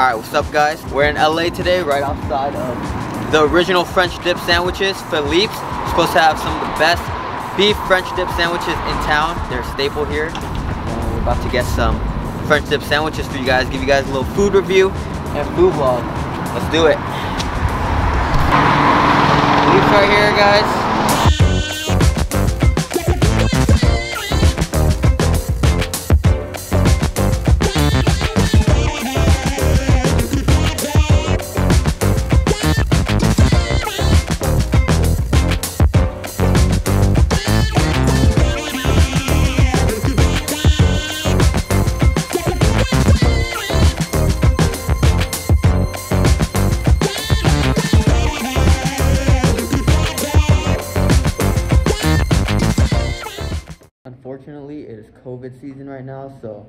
Alright, what's up guys? We're in LA today, right outside of the original French dip sandwiches, Philippe's. supposed to have some of the best beef French dip sandwiches in town. They're a staple here. And we're about to get some French dip sandwiches for you guys, give you guys a little food review and food vlog. Let's do it. Philippe's right here guys. COVID season right now, so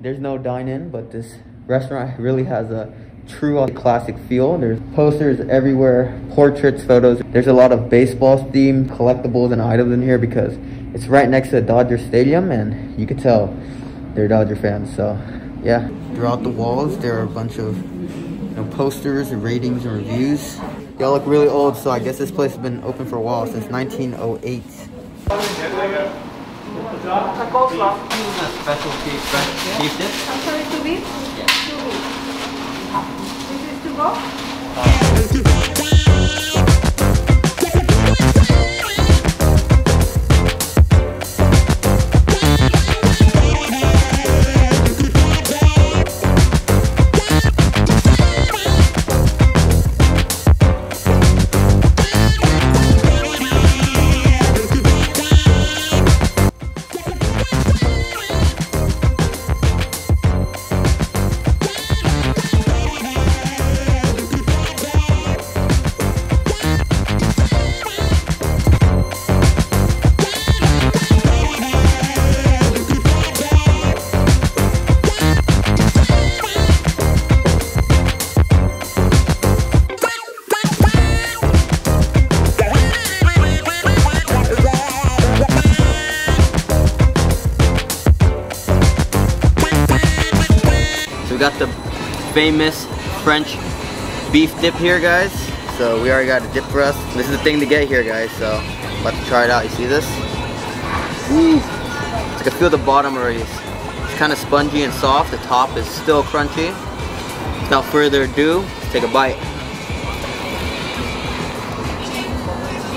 there's no dine-in, but this restaurant really has a true classic feel. There's posters everywhere, portraits, photos. There's a lot of baseball themed collectibles and items in here because it's right next to Dodger Stadium and you can tell they're Dodger fans. So yeah, throughout the walls, there are a bunch of you know, posters and ratings and reviews. Y'all look really old, so I guess this place has been open for a while, since 1908. A coleslaw. Is a specialty French beef dip. I'm sorry, two beef? Yeah. Two beef. This is to go? So got the famous French beef dip here, guys. So we already got a dip for us. This is the thing to get here, guys. So about to try it out. You see this? Woo! I can feel the bottom already. It's, kind of spongy and soft. The top is still crunchy. Without further ado, take a bite.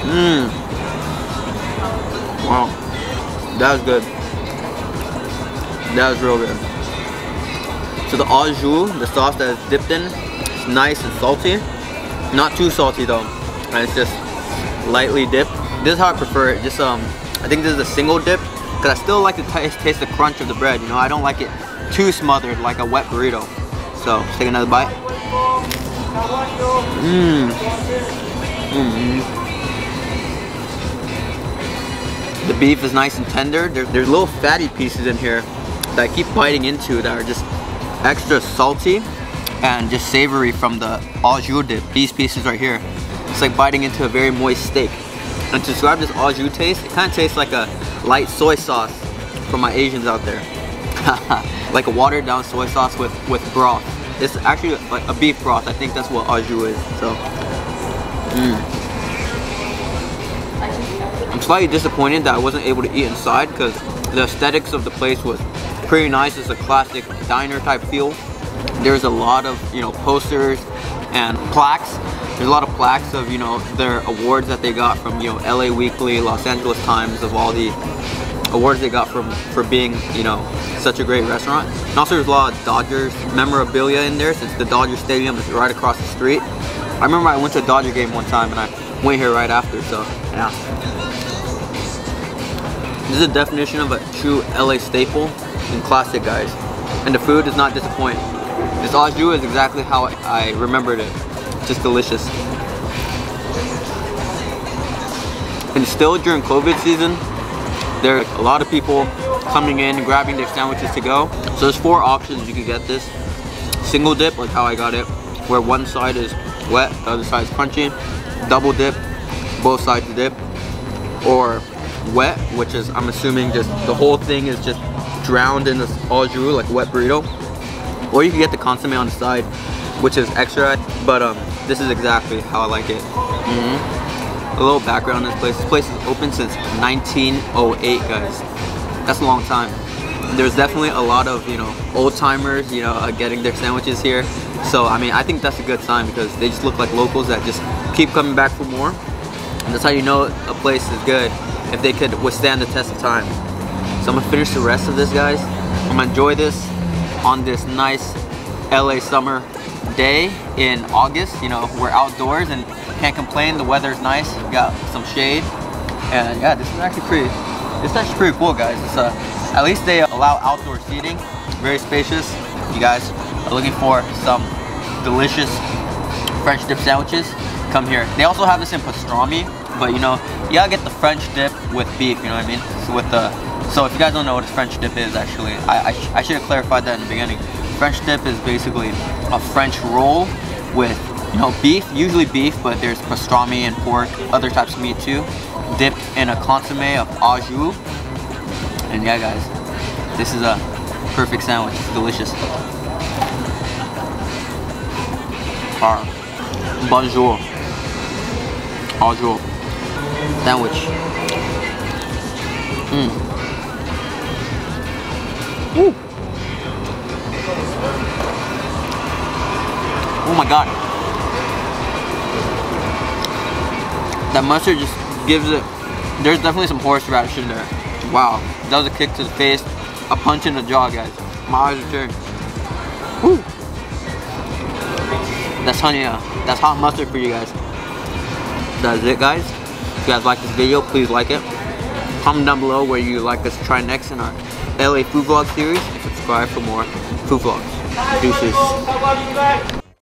Mmm. Wow. That was good. That was real good. So the au jus, the sauce that is dipped in, is nice and salty. Not too salty though. And it's just lightly dipped. This is how I prefer it. Just um, I think this is a single dip because I still like to taste, the crunch of the bread. You know, I don't like it too smothered like a wet burrito. So let's take another bite. Mmm. Mmm. The beef is nice and tender. There, there's little fatty pieces in here that I keep biting into that are just extra salty and just savory from the au jus dip. These pieces right here. It's like biting into a very moist steak. And to describe this au jus taste, it kind of tastes like a light soy sauce for my Asians out there. like a watered down soy sauce with, with broth. It's actually like a beef broth. I think that's what au jus is. So, mm. I'm slightly disappointed that I wasn't able to eat inside because the aesthetics of the place was pretty nice. It's a classic diner type feel. There's a lot of, you know, posters and plaques. There's a lot of plaques of, you know, their awards that they got from, you know, LA Weekly, Los Angeles Times, of all the awards they got from for being, you know, such a great restaurant. And also there's a lot of Dodgers memorabilia in there since the Dodger Stadium is right across the street. I remember I went to a Dodger game one time and I went here right after, so yeah. This is a definition of a true LA staple classic, guys. And the food does not disappoint. This au jus is exactly how I remembered it. Just delicious. And still during COVID season, there are a lot of people coming in, grabbing their sandwiches to go. So there's four options you can get this. Single dip, like how I got it, where one side is wet, the other side is crunchy. Double dip, both sides dip. Or wet, which is I'm assuming just the whole thing is just drowned in this au jus like wet burrito. Or you can get the consomme on the side, which is extra, but um, this is exactly how I like it. Mm -hmm. A little background on this place. This place is open since 1908, guys. That's a long time. There's definitely a lot of, you know, old timers, you know, uh, getting their sandwiches here. So, I mean, I think that's a good sign because they just look like locals that just keep coming back for more. And that's how you know a place is good if they could withstand the test of time. So I'm gonna finish the rest of this, guys. I'm gonna enjoy this on this nice LA summer day in August. You know, we're outdoors and can't complain. The weather's nice. We got some shade. And yeah, this is actually pretty, is actually pretty cool, guys. It's uh, at least they allow outdoor seating. Very spacious. You guys are looking for some delicious French dip sandwiches, come here. They also have this in pastrami, but you know, you gotta get the French dip with beef, you know what I mean? So with the, so if you guys don't know what a French dip is actually, I, I, sh I should have clarified that in the beginning. French dip is basically a French roll with, you know, beef, usually beef, but there's pastrami and pork, other types of meat too, dipped in a consomme of au jus. And yeah guys, this is a perfect sandwich, it's delicious. Ah, bonjour, bonjour sandwich. Mm. Woo. Oh my god. That mustard just gives it, there's definitely some horseradish in there. Wow, that was a kick to the face, a punch in the jaw, guys. My eyes are tearing. Woo. That's honey, uh, that's hot mustard for you guys. That's it, guys. If you guys like this video, please like it. Comment down below where you like us to try next in our LA food vlog series. And subscribe for more food vlogs. Deuces.